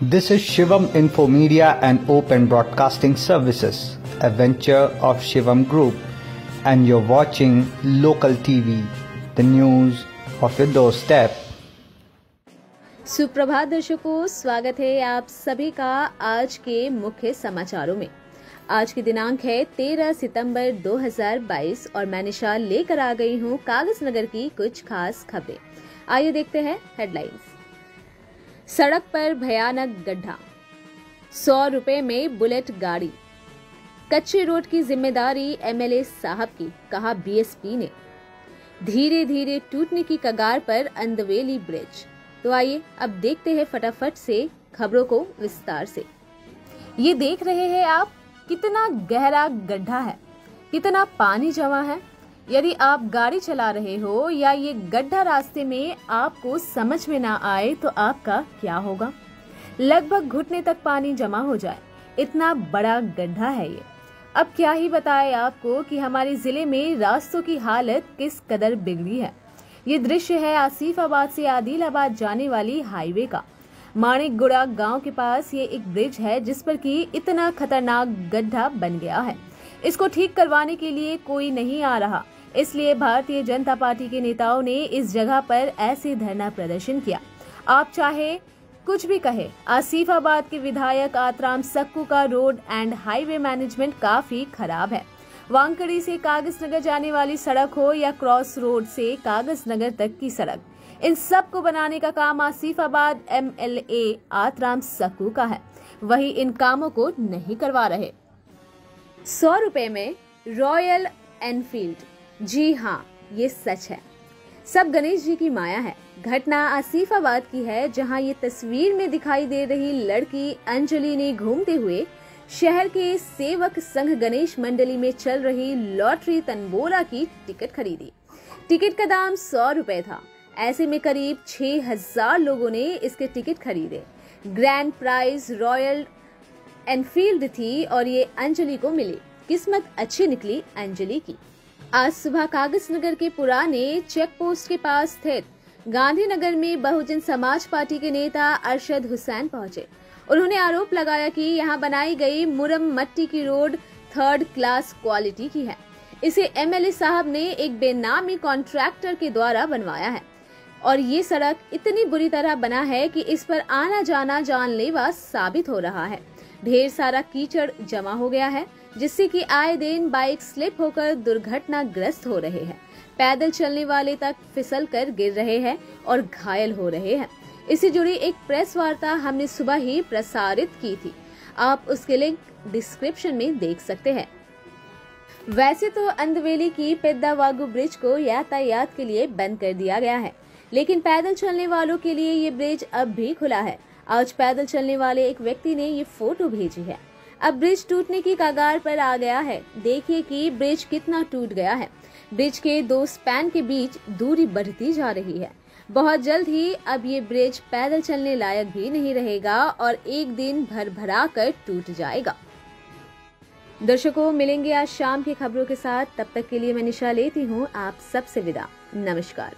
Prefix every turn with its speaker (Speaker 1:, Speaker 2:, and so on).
Speaker 1: This is Shivam Info Media and Open Broadcasting Services, a venture of Shivam Group, and you're watching Local TV, the news of your doorstep.
Speaker 2: सुप्रभात दर्शकों स्वागत है आप सभी का आज के मुख्य समाचारों में आज की दिनांक है 13 सितंबर 2022 और मैं निशा लेकर आ गई हूँ कागज़ नगर की कुछ खास खबरें आइए देखते हैं हेडलाइंस सड़क पर भयानक गड्ढा। सौ रुपए में बुलेट गाड़ी। कच्चे रोड की ज़िम्मेदारी एमएलए साहब की, कहा बीएसपी ने। धीरे धीरे टूटने की कगार पर अंदवेली ब्रिज। तो आइए, अब देखते हैं फटाफट से खबरों को विस्तार से। ये देख रहे हैं आप, कितना गहरा गड्ढा है, कितना पानी जमा है यदि आप गाड़ी चला रहे हो या ये गड्ढा रास्ते में आपको समझ में ना आए तो आपका क्या होगा? लगभग घुटने तक पानी जमा हो जाए। इतना बड़ा गड्ढा है ये। अब क्या ही बताए आपको कि हमारे ज़िले में रास्तों की हालत किस कदर बिगड़ी है। ये दृश्य है आसिफाबाद से आदिलाबाद जाने वाली हाईवे का। माणिकगुड़ा गाँव के पास ये एक ब्रिज है, जिस पर कि इतना खतरनाक गड्ढा बन गया है। इसको ठीक करवाने के लिए कोई नहीं आ रहा। इसलिए भारतीय जनता पार्टी के नेताओं ने इस जगह पर ऐसे धरना प्रदर्शन किया। आप चाहे, कुछ भी कहे, आसिफाबाद के विधायक आतराम सक्कू का रोड एंड हाईवे मैनेजमेंट काफ़ी खराब है। वांकड़ी से कागज़ नगर जाने वाली सड़क हो या क्रॉस रोड से कागज़ नगर तक की सड़क, इन सबको बनाने का काम आसिफाबाद एमएलए आतराम सक्कू का है। वही इन कामों को नहीं करवा रहे। सौ रुपए में रॉयल एनफील्ड। जी हाँ ये सच है। सब गणेश जी की माया है। घटना आसिफाबाद की है, जहाँ ये तस्वीर में दिखाई दे रही लड़की अंजलि ने घूमते हुए शहर के सेवक संघ गणेश मंडली में चल रही लॉटरी तनबोला की टिकट खरीदी। टिकट का दाम सौ रुपए था। ऐसे में करीब छह हज़ार लोगों ने इसके टिकट खरीदे। ग्रैंड प्राइज, रॉयल एनफील्ड थी और ये अंजलि को मिली। किस्मत अच्छी निकली अंजलि की। आज सुबह कागज़ नगर के पुराने चेक पोस्ट के पास स्थित गांधीनगर में बहुजन समाज पार्टी के नेता अरशद हुसैन पहुँचे। उन्होंने आरोप लगाया कि यहाँ बनाई गई मुरम मट्टी की रोड थर्ड क्लास क्वालिटी की है। इसे एमएलए साहब ने एक बेनामी कॉन्ट्रैक्टर के द्वारा बनवाया है। और ये सड़क इतनी बुरी तरह बना है कि इस पर आना जाना जानलेवा साबित हो रहा है। ढेर सारा कीचड़ जमा हो गया है, जिससे कि आए दिन बाइक स्लिप होकर दुर्घटनाग्रस्त हो रहे हैं। पैदल चलने वाले तक फिसल कर गिर रहे हैं और घायल हो रहे हैं। इससे जुड़ी एक प्रेस वार्ता हमने सुबह ही प्रसारित की थी। आप उसके लिंक डिस्क्रिप्शन में देख सकते हैं। वैसे तो अंधवेली की पेद्दावागु ब्रिज को यातायात के लिए बंद कर दिया गया है, लेकिन पैदल चलने वालों के लिए ये ब्रिज अब भी खुला है। आज पैदल चलने वाले एक व्यक्ति ने ये फ़ोटो भेजी है। अब ब्रिज टूटने की कगार पर आ गया है। देखिए कि ब्रिज कितना टूट गया है। ब्रिज के दो स्पैन के बीच दूरी बढ़ती जा रही है। बहुत जल्द ही अब ये ब्रिज पैदल चलने लायक भी नहीं रहेगा और एक दिन भर भरा कर टूट जाएगा। दर्शकों, मिलेंगे आज शाम की खबरों के साथ। तब तक के लिए मैं निशा लेती हूँ। आप सबसे विदा। नमस्कार।